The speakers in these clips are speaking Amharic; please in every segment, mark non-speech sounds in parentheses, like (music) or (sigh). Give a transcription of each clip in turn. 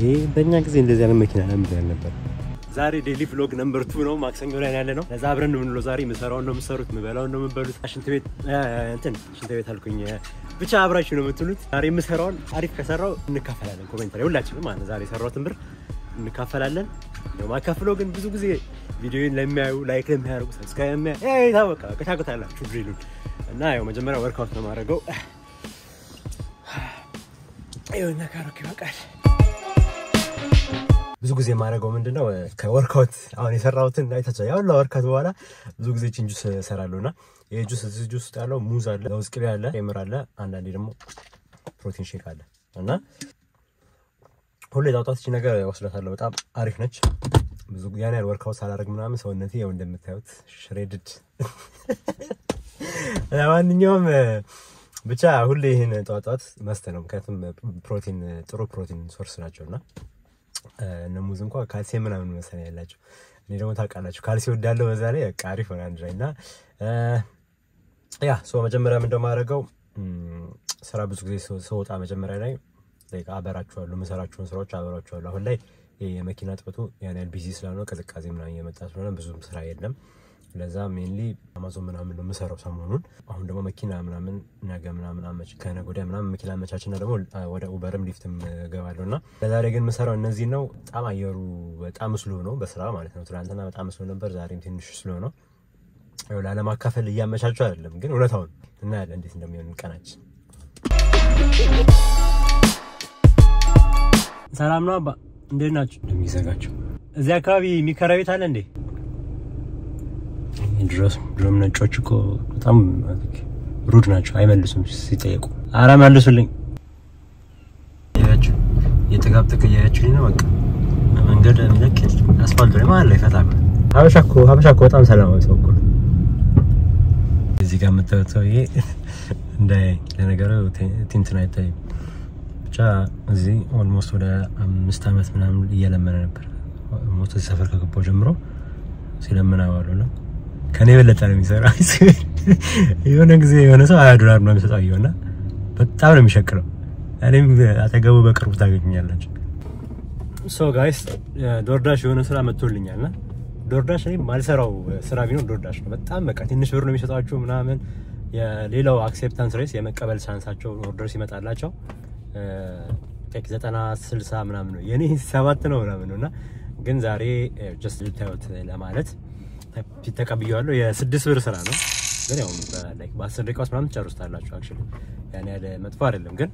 ይሄ በእኛ ጊዜ እንደዚህ አይነት መኪና ለምድ ያልነበር። ዛሬ daily vlog number two ነው። ማክሰኞ ላይ ያለ ነው። ለዛ አብረን የምንለው። ዛሬ የምሰራውን ነው የምሰሩት፣ የምበላውን ነው የምበሉት። ሽንት ቤት እንትን ሽንት ቤት አልኩኝ፣ ብቻ አብራችሁ ነው የምትሉት። ዛሬ የምሰራውን አሪፍ ከሰራው እንካፈላለን። comment ላይ ሁላችንም ማለት ዛሬ የሰራሁትን ብር እንካፈላለን። ማካፍለው ግን ብዙ ጊዜ ቪዲዮን ለሚያዩ like ለሚያደርጉ ታወቃ ከታቆታላችሁ drill ኡን እና ያው መጀመሪያ workout ነው የማደርገው። ይኸውና ካሮክ ይበቃል። ብዙ ጊዜ የማደርገው ምንድን ነው ከ workout አሁን የሰራሁትን አይታችኋል። ያው workout በኋላ ብዙ ጊዜ ቺን ጁስ እሰራለሁ እና ይህ ጁስ እዚህ ጁስ ውስጥ ያለው ሙዝ አለ፣ ለውዝ ቅቤ አለ፣ ቴምር አለ፣ አንዳንዴ ደግሞ protein shake አለ እና ሁሌ ጠዋት ጠዋት ነገር እወስዳታለሁ። በጣም አሪፍ ነች። ብዙ ያን ያህል workout ሳላደርግ ምናምን ሰውነቴ ያው እንደምታዩት shredded። (laughs) ለማንኛውም ብቻ ሁሌ ይህን ጠዋት must ነው። ምክንያቱም ፕሮቲን ጥሩ protein source ናቸው እና እነ ሙዝ እንኳ ካልሲ ምናምን መሰለኝ ያላቸው። እኔ ደግሞ ታውቃላችሁ ካልሲ ወዳለው በዛ ላይ አሪፍ ሆነ አንድ ላይ እና ያ so መጀመሪያ እንደማደርገው ስራ ብዙ ጊዜ ስወጣ መጀመሪያ ላይ አበራችኋለሁ፣ የምሰራቸውን ስራዎች አበራችኋለሁ። አሁን ላይ የመኪና ጥበቱ ያን ያህል busy ስላልሆነ ቅዝቃዜ ምናምን እየመጣ ስለሆነ ብዙም ስራ የለም። ለዛ mainly አማዞን ምናምን ነው የምሰራው ሰሞኑን። አሁን ደግሞ መኪና ምናምን ነገ ምናምን አመች ከነገ ወዲያ ምናምን መኪና አመቻችና ደግሞ ወደ ኡበርም ሊፍትም ገባለሁ እና ለዛሬ ግን የምሰራው እነዚህ ነው። በጣም አየሩ በጣም slow ነው በስራ ማለት ነው። ትናንትና በጣም slow ነበር፣ ዛሬም ትንሽ slow ነው። ላለማካፈል እያመቻቸው አይደለም፣ ግን እውነታውን እናያለን እንዴት እንደሚሆን ቀናችን። ሰላም ነው አባ፣ እንዴት ናቸው? እንደሚዘጋቸው እዚህ አካባቢ የሚከራይ ቤት አለ እንዴ? ድሮም ነጮች እኮ በጣም rude ናቸው፣ አይመልሱም ሲጠየቁ። አረ መልሱልኝ። የጥጋብ ጥቅ እያያችሁ ነው። በቃ መንገድ ሚለክ አስፋልቱ ላይ መሀል ላይ ፈታ ሀበሻ እኮ ሀበሻ እኮ በጣም ሰላማዊ ሰው እኮ እዚህ ጋር የምታዩት ሰውዬ እንደ ለነገሩ ቲንትን አይታይም። ብቻ እዚህ almost ወደ አምስት ዓመት ምናምን እየለመነ ነበር። ሞት ሰፈር ከገባው ጀምሮ ሲለምን አዋሉ ነው ከኔ የበለጠ ነው የሚሰራው። የሆነ ጊዜ የሆነ ሰው ሀያ ዶላር ነው የሚሰጠው እና በጣም ነው የሚሸቅለው። እኔም አጠገቡ በቅርቡ ታገኙኛላችሁ። so guys ዶርዳሽ የሆነ ስራ መጥቶልኛል እና ዶርዳሽ እኔ ማልሰራው ስራ ቢኖር ዶርዳሽ ነው። በጣም በቃ ትንሽ ብር ነው የሚሰጣችሁ ምናምን። የሌላው acceptance rate የመቀበል chance ኣቸው order ሲመጣላቸው ዘጠና ስልሳ ምናምን ነው የኔ ሰባት ነው ምናምን ነው እና ግን ዛሬ just ልታዩት ለማለት ፊት ተቀብያለሁ። የስድስት ብር ስራ ነው ግን ያው በአስር ደቂቃ ውስጥ ምናምን ትጨርሱታላችሁ። actually ያን ያህል መጥፎ አይደለም ግን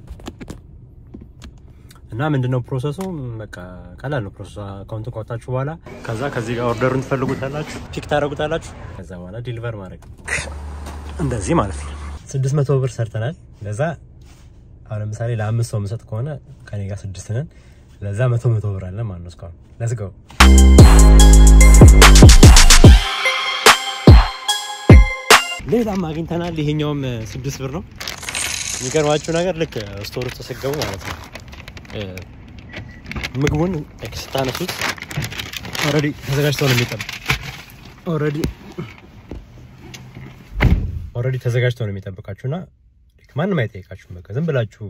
እና ምንድነው process ኡ? በቃ ቀላል ነው process ኡ። account ካወጣችሁ በኋላ ከዛ ከዚህ ጋር order ኡን ትፈልጉታላችሁ፣ pick ታደርጉታላችሁ። ከዛ በኋላ deliver ማድረግ እንደዚህ ማለት ነው። ስድስት መቶ ብር ሰርተናል። ለዛ አሁን ለምሳሌ ለአምስት ሰው የምሰጥ ከሆነ ከኔ ጋር ስድስት ነን። ለዛ መቶ መቶ ብር አለ ማለት ነው እስካሁን። ለትስ ሌላም አግኝተናል። ይሄኛውም ስድስት ብር ነው። የሚገርማችሁ ነገር ልክ store ውስጥ ስትገቡ ማለት ነው ምግቡን ስታነሱት already ተዘጋጅቶ ነው የሚጠብቅ already already ተዘጋጅቶ ነው የሚጠብቃችሁ እና ማንም አይጠይቃችሁም። በቃ ዝም ብላችሁ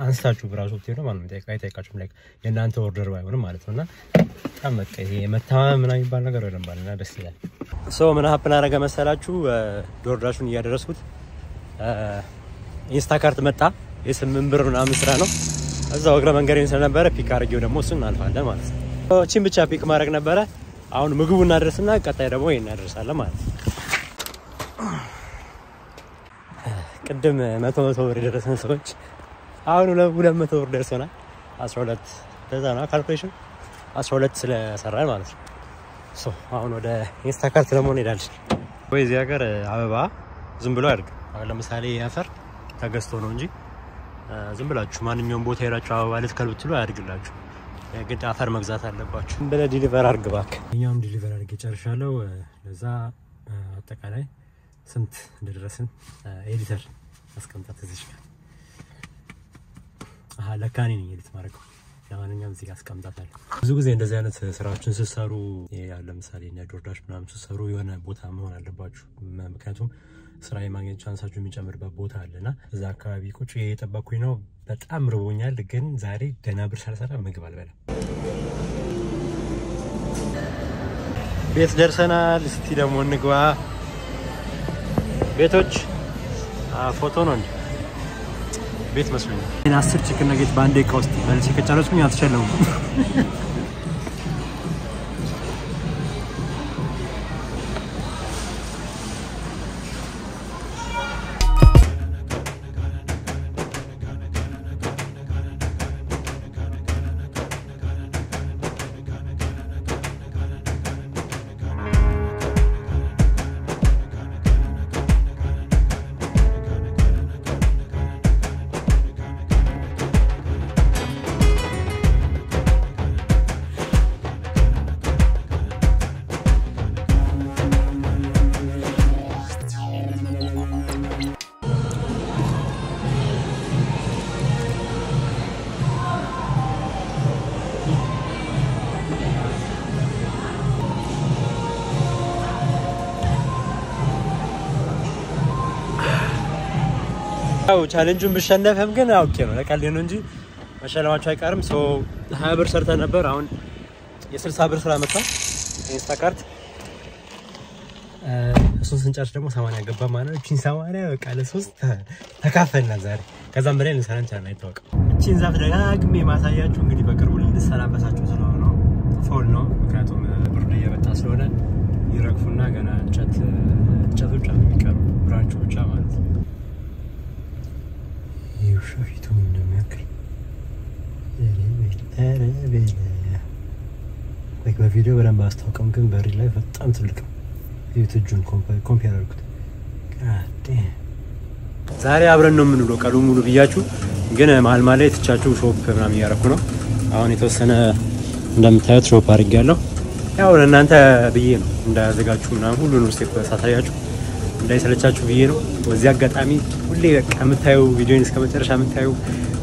አንስታችሁ ብራሱ ብትሄዱ ማንም አይጠይቃችሁም። like የእናንተ order ባይሆንም ማለት ነው እና በጣም በቃ ይሄ መተማመን ምናምን የሚባል ነገር ይገርማል እና ደስ ይላል። so ምን happen አደረገ መሰላችሁ? ዶርዳሹን እያደረስኩት ኢንስታካርት መጣ። የስምንት ብር ምናምን ስራ ነው። እዛው እግረ መንገዴን ስለነበረ pick አድርጌው ደግሞ እሱን እናልፋለን ማለት ነው። እቺን ብቻ pick ማድረግ ነበረ። አሁን ምግቡ እናደርስና ቀጣይ ደግሞ ይሄን እናደርሳለን ማለት ነው። ቅድም መቶ መቶ ብር የደረሰን ሰዎች አሁን ሁለት መቶ ብር ደርሶናል። አስራ ሁለት በዛ ነው calculation አስራ ሁለት ስለሰራን ማለት ነው። so አሁን ወደ ኢንስታካርት ደግሞ እንሄዳለን። ወይ እዚህ ሀገር አበባ ዝም ብሎ አያድግም። አሁን ለምሳሌ አፈር ተገዝቶ ነው እንጂ ዝም ብላችሁ ማንኛውም ቦታ ሄዳችሁ አበባ ልትከል ብትሉ አያድግላችሁ። የግድ አፈር መግዛት አለባችሁ። ብለህ deliver አድርግ እባክህ። እኛውም deliver አድርጌ ጨርሻለሁ። ለዛ አጠቃላይ ስንት እንደደረስን editor አስቀምጣት እዚች ጋር ለካ እኔ ነኝ edit ማድረገው። ለማንኛውም እዚህ ጋር አስቀምጣታለሁ። ብዙ ጊዜ እንደዚህ አይነት ስራዎችን ስትሰሩ ለምሳሌ እነ ዶርዳሽ ምናምን ስትሰሩ የሆነ ቦታ መሆን አለባችሁ። ምክንያቱም ስራ የማግኘት ቻንሳችሁ የሚጨምርበት ቦታ አለና እዛ አካባቢ ቁጭ የጠበኩኝ ነው። በጣም ርቦኛል፣ ግን ዛሬ ደህና ብር ሳልሰራ ምግብ አልበላም። ቤት ደርሰናል። እስቲ ደግሞ እንግባ። ቤቶች ፎቶ ነው እንጂ ቤት መስሎኛል። አስር ቺክን ነጌት በአንድ ደቂቃ ውስጥ በልቼ ከጨረስኩኝ አልተሸለሙም። ያው challenge ኡን ብሸነፍም ግን አውቄ ነው ለቀልድ ነው እንጂ መሸለማቸው አይቀርም። ሰው ሀያ ብር ሰርተ ነበር። አሁን የስልሳ ብር ስራ መጣ ኢንስታካርት። እሱን ስንጨርስ ደግሞ ሰማንያ ገባ ማለት ነው። እቺን ሰማንያ በቃ ለሶስት ተካፈልና ዛሬ ከዛም በላይ ልንሰራ እንችላለን፣ አይታወቅም። እቺን ዛፍ ደጋግሜ ማሳያችሁ እንግዲህ በቅርቡ ልንሰናበታችሁ ስለሆነ fall ነው ምክንያቱም ብርድ እየመጣ ስለሆነ ይረግፉና ገና እንጨት እንጨቶች የሚቀሩ branch ኡ ብቻ ማለት ነው። የውሻ ፊቱ እንደሚያክል በቪዲዮ በደንብ አስታውቅም፣ ግን በ real ላይ በጣም ትልቅ የት እጁን compare አድርጉት። ዛሬ አብረን ነው የምንውለው ቀኑ ሙሉ ብያችሁ፣ ግን መሀል መሀል ላይ ትቻችሁ shop ምናምን እያደረኩ ነው። አሁን የተወሰነ እንደምታዩት shop አድርጌያለሁ። ያው ለእናንተ ብዬ ነው እንዳያዘጋችሁ ምናምን ሁሉንም step ሳሳያችሁ እንዳይሰለቻችሁ ብዬ ነው። በዚህ አጋጣሚ ሁሌ የምታዩ ቪዲዮን እስከ መጨረሻ የምታዩ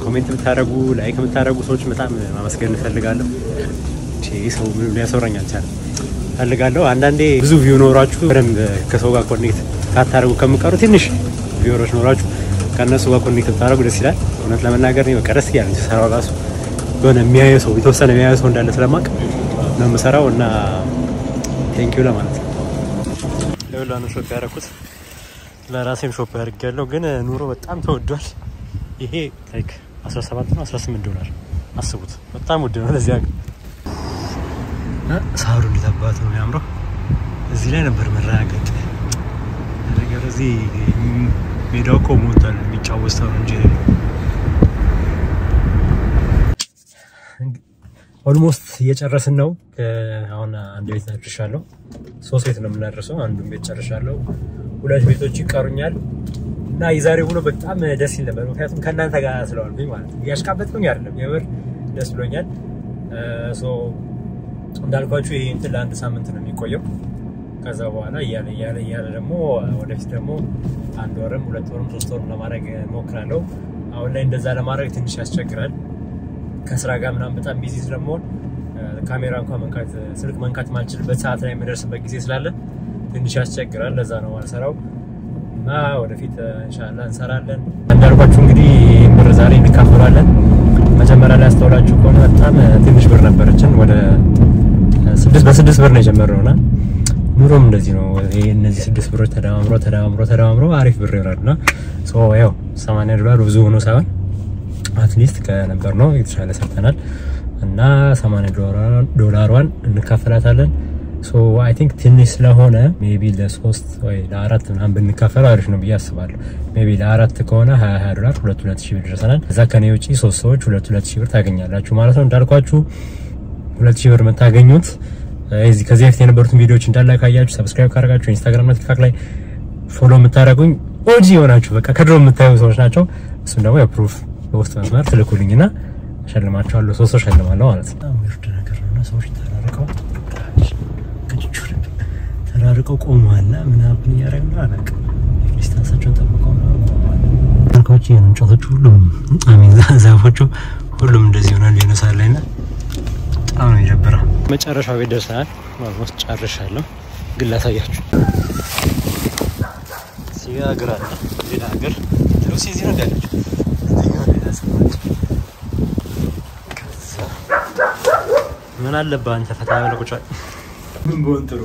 comment የምታደረጉ like የምታደረጉ ሰዎች በጣም ማመስገን እፈልጋለሁ። ሰው ምንም ሊያሰውረኝ አልቻለም እፈልጋለሁ። አንዳንዴ ብዙ view ኖሯችሁ በደንብ ከሰው ጋር connect ካታደረጉ ከምትቀሩ ትንሽ viewer ኦች ኖሯችሁ ከእነሱ ጋር connect ብታደረጉ ደስ ይላል። እውነት ለመናገር በቃ ደስ እያለኝ ስሰራው ራሱ የሆነ የሚያየው ሰው የተወሰነ የሚያየው ሰው እንዳለ ስለማውቅ ነው የምሰራው እና thank you ለማለት ነው። ለሁላ ነው shop ያደረኩት ለራሴም shop ያደርጋለሁ፣ ግን ኑሮ በጣም ተወዷል። ይሄ like 17 ነው 18 ዶላር አስቡት፣ በጣም ውድ ነው ለዚህ ሳሩ እንዴት ነው የሚያምረው። እዚህ ላይ ነበር መረጋገጥ ነገር። እዚህ ሜዳው እኮ ሞልቷል፣ የሚጫወት ሰው ነው እንጂ almost እየጨረስን ነው። አሁን አንድ ቤት አድርሻለሁ። ሶስት ቤት ነው የምናደርሰው። አንዱን ቤት ጨርሻለሁ። ሁለት ቤቶች ይቀሩኛል እና የዛሬ ውሎ በጣም ደስ ይል ነበር። ምክንያቱም ከእናንተ ጋር ስለዋልኩኝ ማለት ነው። እያሽቃበጥኩኝ አይደለም፣ የምር ደስ ብሎኛል። እንዳልኳችሁ ይሄ እንትን ለአንድ ሳምንት ነው የሚቆየው። ከዛ በኋላ እያለ እያለ እያለ ደግሞ ወደፊት ደግሞ አንድ ወርም ሁለት ወርም ሶስት ወርም ለማድረግ እሞክራለሁ። አሁን ላይ እንደዛ ለማድረግ ትንሽ ያስቸግራል። ከስራ ጋር ምናምን በጣም ቢዚ ስለመሆን ካሜራ እንኳን መንካት ስልክ መንካት ማልችልበት ሰዓት ላይ የምደርስበት ጊዜ ስላለ ትንሽ ያስቸግራል። ለዛ ነው ማልሰራው እና ወደፊት እንሻላ እንሰራለን። እንዳልኳችሁ እንግዲህ ብር ዛሬ እንካፈላለን። መጀመሪያ ላይ አስተውላችሁ ከሆነ በጣም ትንሽ ብር ነበረችን። ወደ ስድስት በስድስት ብር ነው የጀመርነው እና ኑሮም እንደዚህ ነው። እነዚህ ስድስት ብሮች ተደማምሮ ተደማምሮ ተደማምሮ አሪፍ ብር ይሆናል እና ያው ሰማንያ ዶላር ብዙ ሆኖ ሳይሆን at least ከነበር ነው የተሻለ ሰርተናል እና 80 ዶላሯን እንካፈላታለን። I think ትንሽ ስለሆነ maybe ለሶስት ወይ ለአራት ምናምን ብንካፈለው አሪፍ ነው ብዬ አስባለሁ። maybe ለአራት ከሆነ 20 20 ዶላር ሁለት ሁለት ሺህ ብር ደርሰናል። እዛ ከኔ ውጪ ሶስት ሰዎች ሁለት ሁለት ሺህ ብር ታገኛላችሁ ማለት ነው። እንዳልኳችሁ ሁለት ሺህ ብር የምታገኙት እዚህ ከዚህ በፊት የነበሩትን ቪዲዮዎች እንዳለ ካያችሁ subscribe ካደረጋችሁ ኢንስታግራም እና ቲክቶክ ላይ follow የምታደርጉኝ OG የሆናችሁ በቃ ከድሮ የምታዩ ሰዎች ናቸው። እሱም ደግሞ የ proof በውስጥ መስመር ትልኩልኝና እሸልማቸዋለሁ። ሶስት ሰው እሸልማለሁ ማለት ነው። ሰዎች ተራርቀው ተራርቀው ቆመዋልና ምናምን እያደረግን ነው አላውቅም። distance ኣቸውን ጠብቀው አልኳች እንጨቶቹ ሁሉም አሜን ዛፎቹ ሁሉም እንደዚህ ይሆናል የሆነ ላይ ና በጣም ነው የደበረው። መጨረሻው ቤት ደርሰናል። almost ጨርሻለሁ፣ ግን ላሳያችሁ እዚህ ሀገር አለ ሌላ ሀገር ሉሲ እዚህ ነው ያለችው። ከዛ ምን አለብህ አንተ ፈታ ብለህ ቁጭ በል። ምን በሆን ጥሩ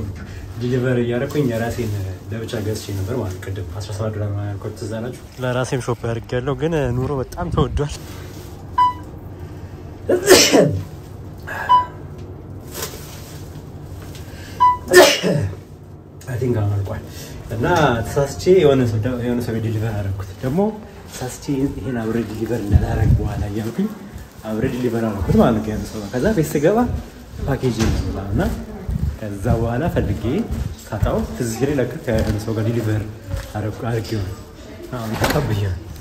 deliver እያደረኩኝ የራሴን ለብቻ ገዝቼ ነበር ማለት ቅድም 17 ዶላር ነው ያልኩት ትዝ አላችሁ? ለራሴም shop አድርጌያለሁ፣ ግን ኑሮ በጣም ተወዷል። I think አሁን አልቋል እና ተሳስቼ የሆነ ሰው deliver አደረኩት። ደግሞ ተሳስቼ ይሄን አብሬ deliver እንዳላረግ በኋላ እያልኩኝ አብሬ deliver አደረኩት ማለት ነው ከዛ ቤት ስገባ ፓኬጅ ነው እና ከዛ በኋላ ፈልጌ ሳጣው ትዝ ሲለኝ ለካ ከሆነ ሰው ጋር deliver አድርጌው ተቀብያለሁ።